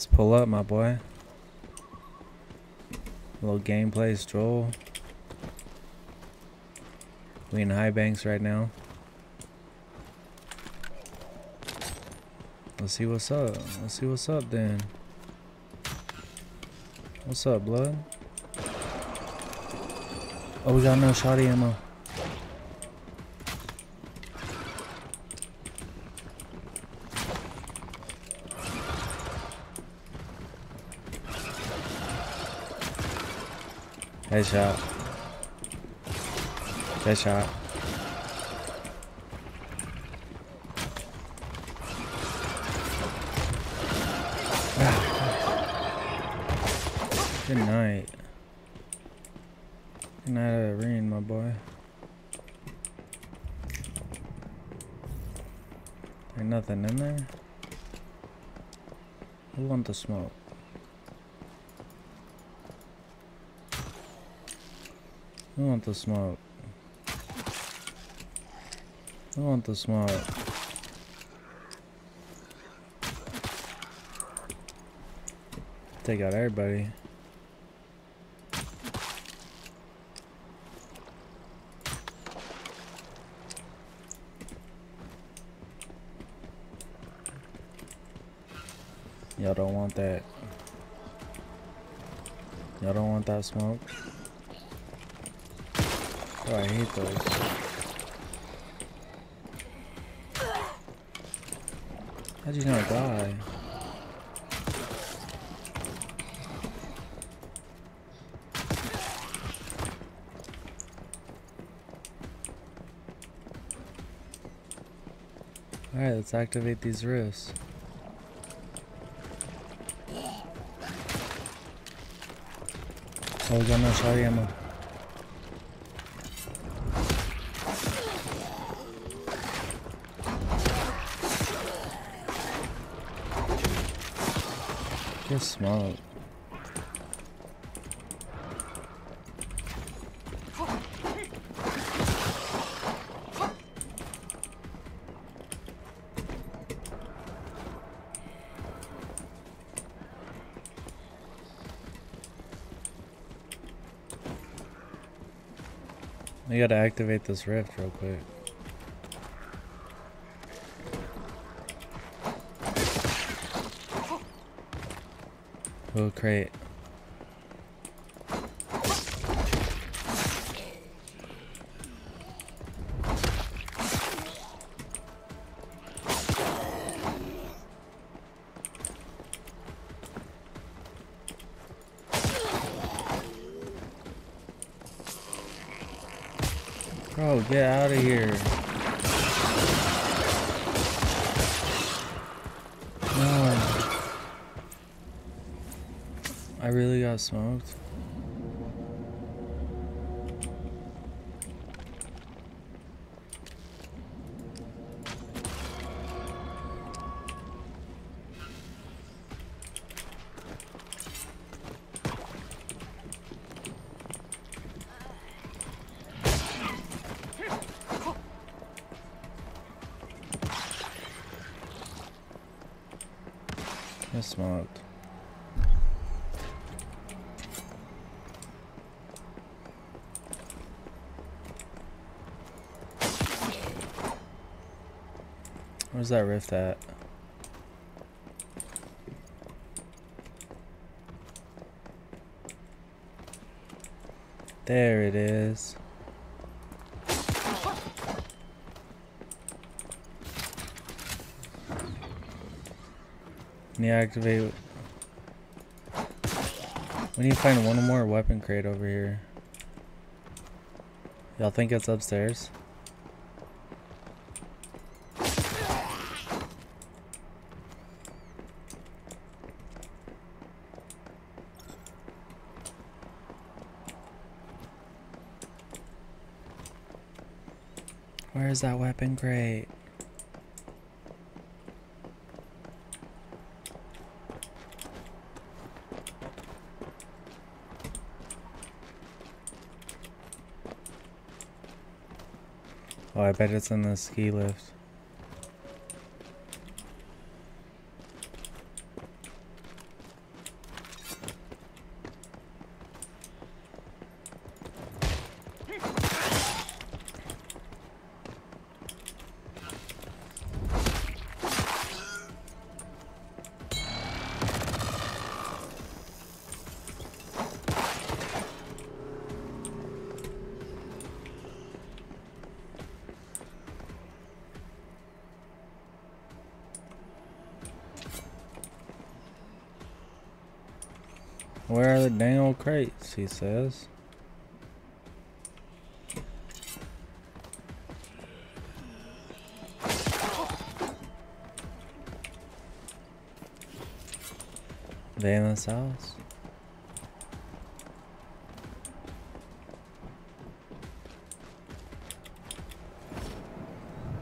Let's pull up, my boy. A little gameplay stroll. We in Highbanks right now. Let's see what's up. Let's see what's up then. What's up, blood? Oh, we got no shotty ammo. Headshot. Headshot. Good night. Good night, Irene, my boy. Ain't nothing in there. Who want the smoke? Who want the smoke? Who want the smoke? Take out everybody. Y'all don't want that. Y'all don't want that smoke. Oh, I hate those. How'd you not die? Alright, let's activate these rifts. Oh, got no shot ammo. Get smoked. We gotta activate this rift real quick. Oh, crate. Bro, get out of here. Got smoked. Smoked. Where's that rift at? There it is. Need to activate. We need to find one more weapon crate over here. Y'all think it's upstairs? Where's that weapon crate? Oh, I bet it's in the ski lift. Where are the old crates, he says. They in this house?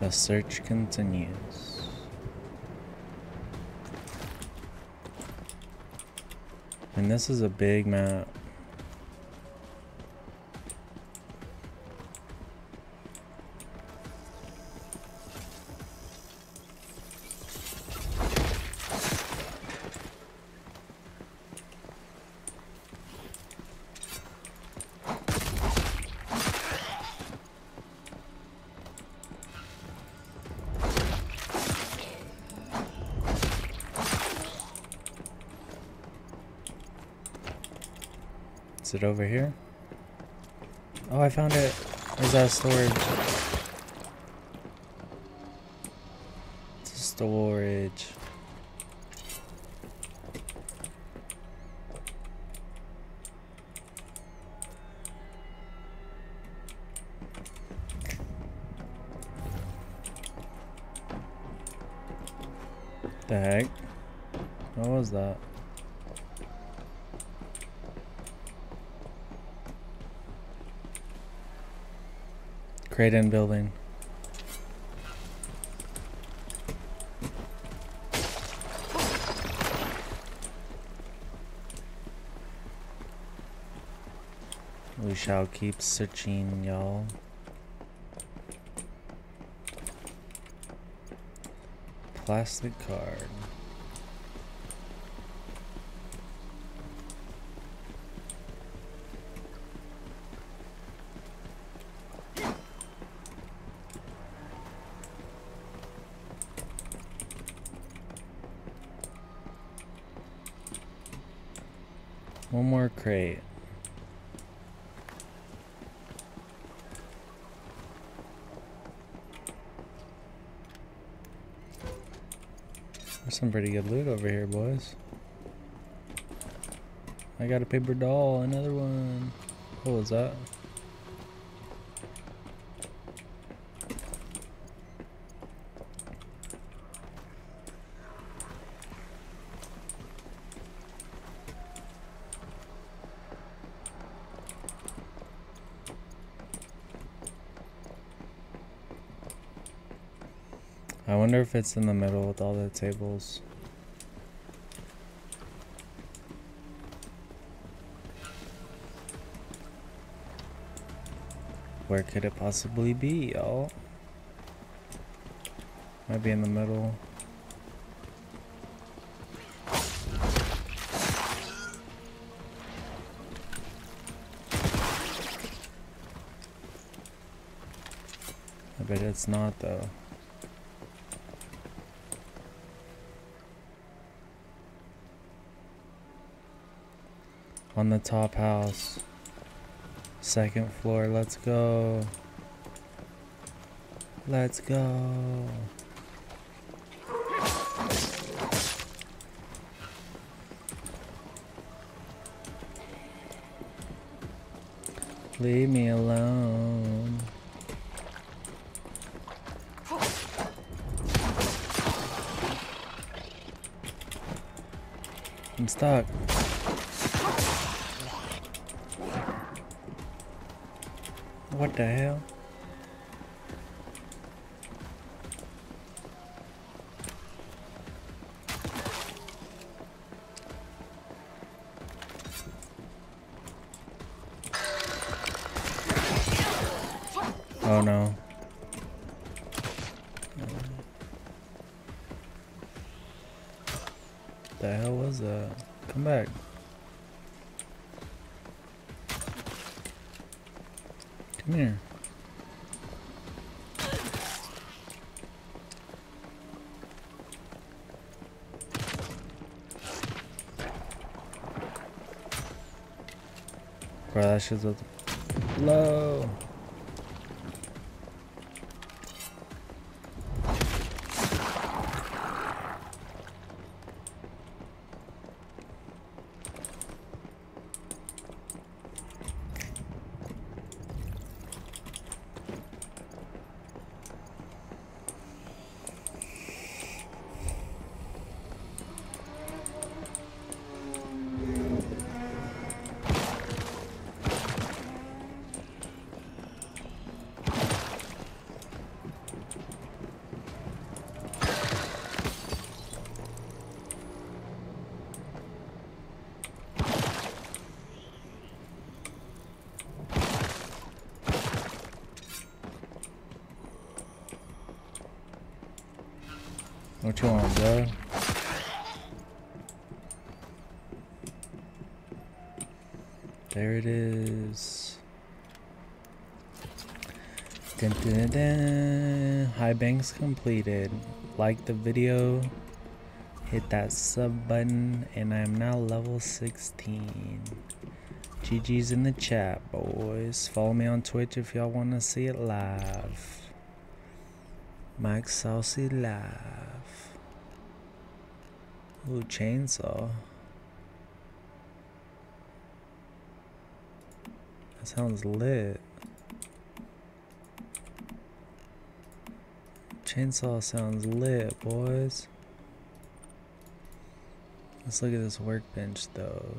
The search continues. And this is a big map. Is it over here? Oh, I found it. Is that storage? It's storage. The heck? What was that? Kraden building. We shall keep searching, y'all. Plastic card. One more crate. There's some pretty good loot over here, boys. I got a paper doll, another one. What was that? I wonder if it's in the middle with all the tables. Where could it possibly be, y'all? Might be in the middle. I bet it's not though. On the top house. Second floor, let's go. Let's go. Leave me alone. I'm stuck. What the hell? Oh no. The hell was that? Come back. Come here. Bro, that shit's up low. What you want, bro? There it is. Dun, dun, dun. Highbanks completed. Like the video, hit that sub button, and I'm now level 16. GG's in the chat, boys. Follow me on Twitch if y'all want to see it live. Mike Saucy live. Ooh, chainsaw. That sounds lit. Chainsaw sounds lit, boys. Let's look at this workbench, though.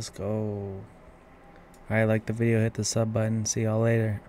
Let's go. Alright, like the video, hit the sub button. See y'all later.